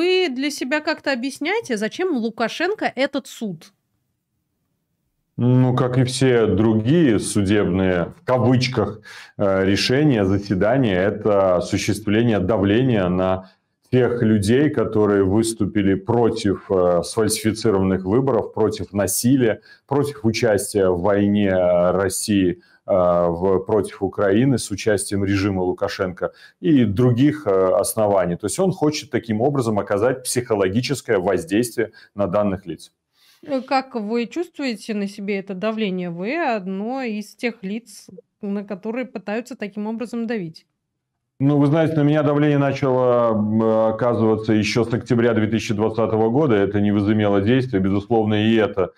Вы для себя как-то объясняете, зачем Лукашенко этот суд? Ну, как и все другие судебные, в кавычках, э, решения, заседания, это осуществление давления на тех людей, которые выступили против э, сфальсифицированных выборов, против насилия, против участия в войне России э, в, против Украины с участием режима Лукашенко и других оснований. То есть он хочет таким образом оказать психологическое воздействие на данных лиц. Э, как вы чувствуете на себе это давление? Вы одно из тех лиц, на которые пытаются таким образом давить. Ну, вы знаете, на меня давление начало оказываться еще с октября 2020 года. Это не возымело действия. Безусловно, и это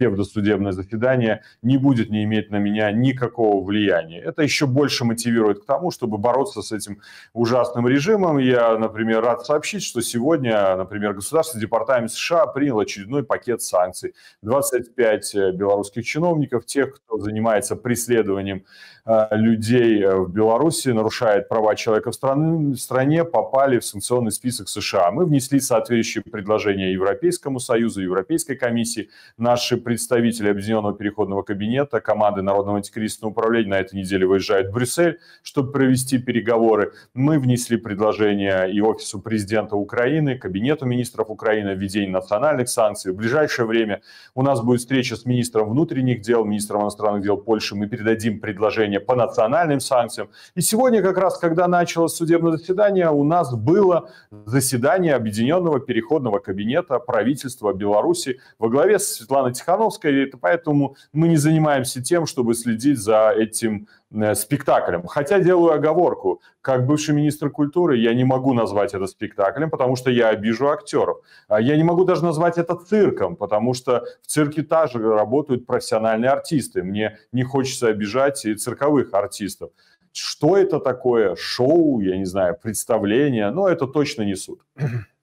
псевдосудебное заседание не будет не иметь на меня никакого влияния. Это еще больше мотивирует к тому, чтобы бороться с этим ужасным режимом. Я, например, рад сообщить, что сегодня, например, Государственный департамент США принял очередной пакет санкций. 25 э, белорусских чиновников, тех, кто занимается преследованием э, людей э, в Беларуси, нарушает права человека в стране, в стране, попали в санкционный список США. Мы внесли соответствующие предложения Европейскому Союзу, Европейской комиссии. Наши представители Объединенного переходного кабинета, команды Народного антикризисного управления на этой неделе выезжают в Брюссель, чтобы провести переговоры. Мы внесли предложение и Офису президента Украины, Кабинету министров Украины о национальных санкций. В ближайшее время у нас будет встреча с министром внутренних дел, министром иностранных дел Польши. Мы передадим предложение по национальным санкциям. И сегодня как раз, когда началось судебное заседание, у нас было заседание Объединенного переходного кабинета правительства Беларуси во главе с Светланой Тихановской Тихановской, и поэтому мы не занимаемся тем, чтобы следить за этим э, спектаклем. Хотя делаю оговорку, как бывший министр культуры я не могу назвать это спектаклем, потому что я обижу актеров. А я не могу даже назвать это цирком, потому что в цирке также работают профессиональные артисты. Мне не хочется обижать и цирковых артистов. Что это такое? Шоу, я не знаю, представление? Но это точно не суд.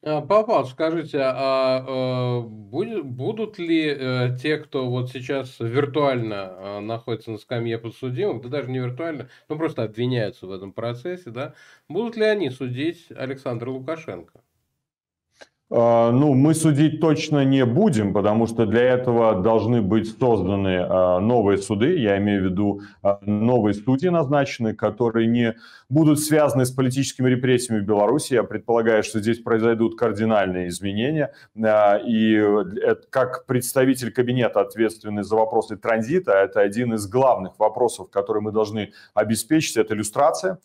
А, Павел скажите, а, а будут ли э, те, кто вот сейчас виртуально находится на скамье подсудимых, да даже не виртуально, ну просто обвиняются в этом процессе, да, будут ли они судить Александра Лукашенко? А, ну, мы судить точно не будем, потому что для этого должны быть созданы а, новые суды, я имею в виду а, новые судьи назначены, которые не будут связаны с политическими репрессиями в Беларуси. Я предполагаю, что здесь произойдут кардинальные изменения. И как представитель кабинета, ответственный за вопросы транзита, это один из главных вопросов, которые мы должны обеспечить, это иллюстрация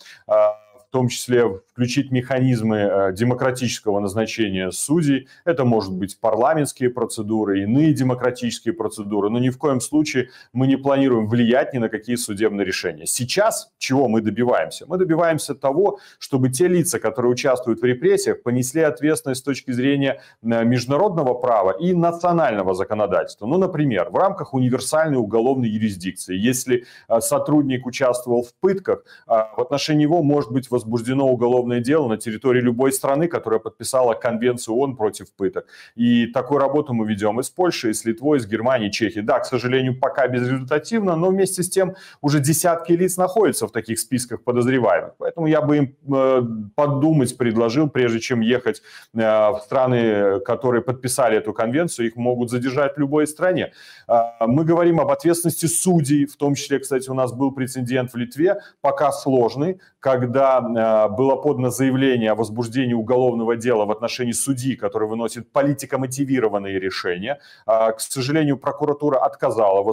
в том числе включить механизмы э, демократического назначения судей. Это может быть парламентские процедуры, иные демократические процедуры, но ни в коем случае мы не планируем влиять ни на какие судебные решения. Сейчас чего мы добиваемся? Мы добиваемся того, чтобы те лица, которые участвуют в репрессиях, понесли ответственность с точки зрения э, международного права и национального законодательства. Ну, например, в рамках универсальной уголовной юрисдикции, если э, сотрудник участвовал в пытках, в отношении него может быть возможно возбуждено уголовное дело на территории любой страны, которая подписала Конвенцию ООН против пыток. И такую работу мы ведем из Польши, из Литвы, из Германии, Чехии. Да, к сожалению, пока безрезультативно, но вместе с тем уже десятки лиц находятся в таких списках подозреваемых. Поэтому я бы им э, подумать предложил, прежде чем ехать э, в страны, которые подписали эту конвенцию, их могут задержать в любой стране. Э, мы говорим об ответственности судей, в том числе, кстати, у нас был прецедент в Литве, пока сложный, когда было подано заявление о возбуждении уголовного дела в отношении судьи, который выносит политико-мотивированные решения. А, к сожалению, прокуратура отказала в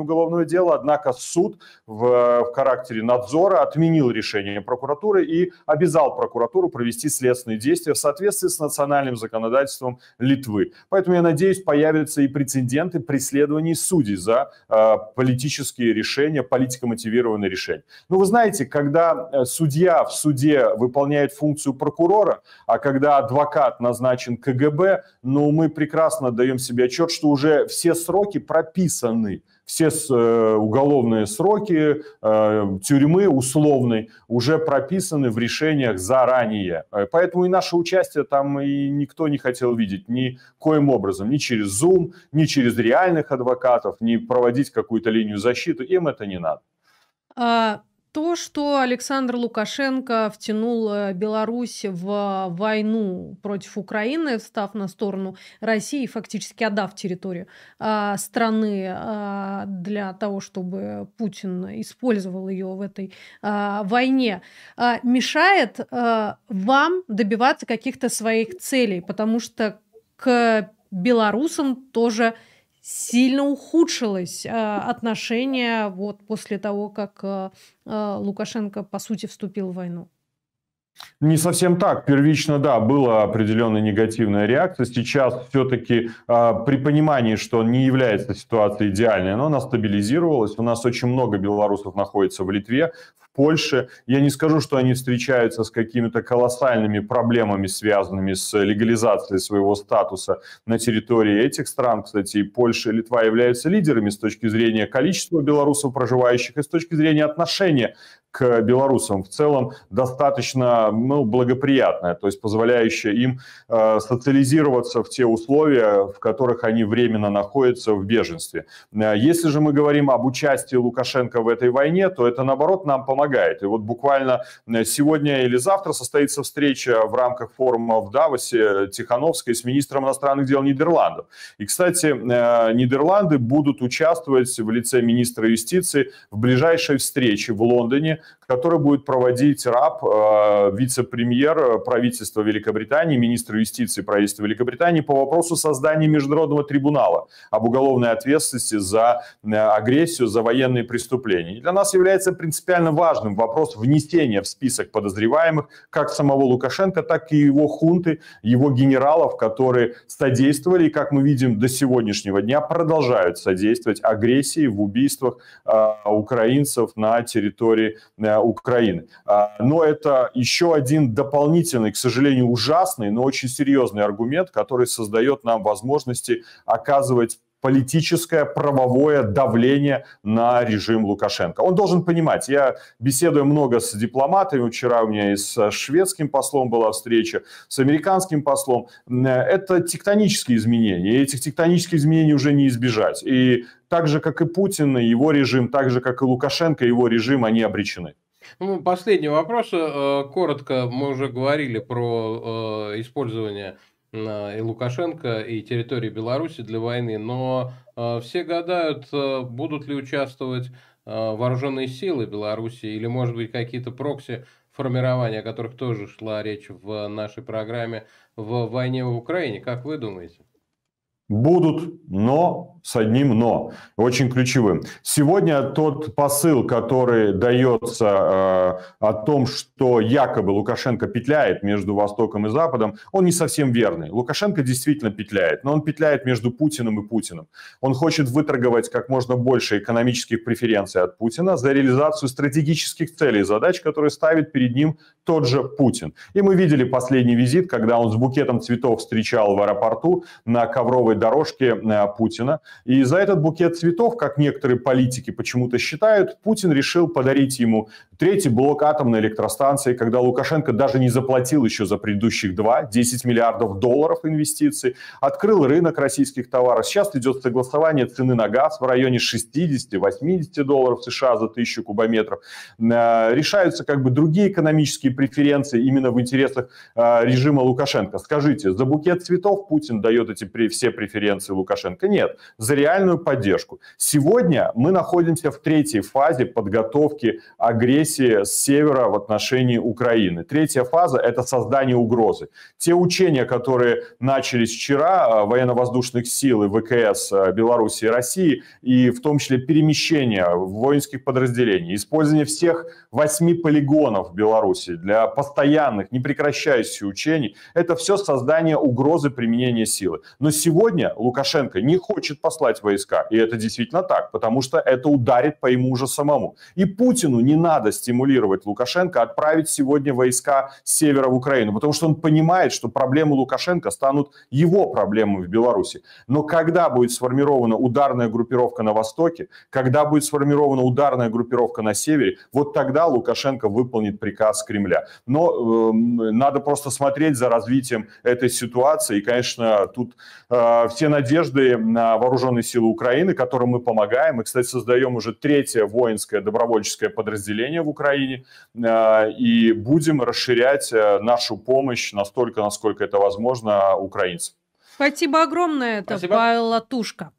уголовного дела, однако суд в, в характере надзора отменил решение прокуратуры и обязал прокуратуру провести следственные действия в соответствии с национальным законодательством Литвы. Поэтому, я надеюсь, появятся и прецеденты преследований судей за э, политические решения, политико-мотивированные решения. Ну, вы знаете, когда э, судья в суде выполняет функцию прокурора, а когда адвокат назначен КГБ, ну, мы прекрасно даем себе отчет, что уже все сроки прописаны все э, уголовные сроки э, тюрьмы условной уже прописаны в решениях заранее. Э, поэтому и наше участие там и никто не хотел видеть ни коим образом, ни через Zoom, ни через реальных адвокатов, ни проводить какую-то линию защиты. Им это не надо. А, То, что Александр Лукашенко втянул э, Беларусь в войну против Украины, встав на сторону России, фактически отдав территорию а, страны а, для того, чтобы Путин использовал ее в этой а, войне, а, мешает а, вам добиваться каких-то своих целей, потому что к белорусам тоже сильно ухудшилось э, отношение вот после того, как э, э, Лукашенко, по сути, вступил в войну? Не совсем так. Первично, да, была определенная негативная реакция. Сейчас все-таки э, при понимании, что не является ситуация идеальной, но она стабилизировалась. У нас очень много белорусов находится в Литве, Польше. Я не скажу, что они встречаются с какими-то колоссальными проблемами, связанными с легализацией своего статуса на территории этих стран. Кстати, и Польша и Литва являются лидерами с точки зрения количества белорусов, проживающих, и с точки зрения отношения к белорусам в целом достаточно ну, благоприятная, то есть позволяющая им э, социализироваться в те условия, в которых они временно находятся в беженстве. Э, если же мы говорим об участии Лукашенко в этой войне, то это наоборот нам помогает. И вот буквально э, сегодня или завтра состоится встреча в рамках форума в Давосе Тихановской с министром иностранных дел Нидерландов. И, кстати, Нидерланды будут участвовать в лице министра юстиции в ближайшей встрече в Лондоне который будет проводить РАП, э, вице-премьер правительства Великобритании, министр юстиции правительства Великобритании по вопросу создания международного трибунала об уголовной ответственности за э, агрессию, за военные преступления. И для нас является принципиально важным вопрос внесения в список подозреваемых как самого Лукашенко, так и его хунты, его генералов, которые содействовали и, как мы видим, до сегодняшнего дня продолжают содействовать агрессии в убийствах э, украинцев на территории Украины. А, но это еще один дополнительный, к сожалению, ужасный, но очень серьезный аргумент, который создает нам возможности оказывать политическое, правовое давление на режим Лукашенко. Он должен понимать, я беседую много с дипломатами, вчера у меня и с шведским послом была встреча, с американским послом. Это тектонические изменения, и этих тектонических изменений уже не избежать. И так же, как и Путин, его режим, так же, как и Лукашенко, его режим, они обречены. Ну, последний вопрос. Э, коротко, мы уже говорили про э, использование и Лукашенко, и территории Беларуси для войны, но э, все гадают, будут ли участвовать вооруженные силы Беларуси или, может быть, какие-то прокси формирования, о которых тоже шла речь в нашей программе, в войне в Украине. Как вы думаете? Будут, но с одним но, очень ключевым. Сегодня тот посыл, который дается э, о том, что якобы Лукашенко петляет между Востоком и Западом, он не совсем верный. Лукашенко действительно петляет, но он петляет между Путиным и Путиным. Он хочет выторговать как можно больше экономических преференций от Путина за реализацию стратегических целей задач, которые ставит перед ним тот же Путин. И мы видели последний визит, когда он с букетом цветов встречал в аэропорту на ковровой дорожке э, Путина. И за этот букет цветов, как некоторые политики почему-то считают, Путин решил подарить ему третий блок атомной электростанции, когда Лукашенко даже не заплатил еще за предыдущих два, 10 миллиардов долларов инвестиций, открыл рынок российских товаров. Сейчас идет согласование цены на газ в районе 60-80 долларов США за тысячу кубометров. Э, решаются как бы другие экономические преференции именно в интересах э, режима Лукашенко. Скажите, за букет цветов Путин дает эти все преференции Лукашенко? Нет, за реальную поддержку. Сегодня мы находимся в третьей фазе подготовки агрессии с севера в отношении Украины. Третья фаза – это создание угрозы. Те учения, которые начались вчера, э, военно-воздушных сил и ВКС э, Беларуси и России, и в том числе перемещение воинских подразделений, использование всех восьми полигонов Беларуси для постоянных, непрекращающихся учений, это все создание угрозы применения силы. Но сегодня Лукашенко не хочет послать войска, и это действительно так, потому что это ударит по ему уже самому. И Путину не надо стимулировать Лукашенко отправить сегодня войска с севера в Украину, потому что он понимает, что проблемы Лукашенко станут его проблемами в Беларуси. Но когда будет сформирована ударная группировка на востоке, когда будет сформирована ударная группировка на севере, вот тогда Лукашенко выполнит приказ Кремля. Но э, надо просто смотреть за развитием этой ситуации. И, конечно, тут э, все надежды на вооруженные силы Украины, которым мы помогаем. Мы, кстати, создаем уже третье воинское добровольческое подразделение в Украине и будем расширять нашу помощь настолько, насколько это возможно, украинцам. Спасибо огромное. Это Спасибо. Павел Латушка.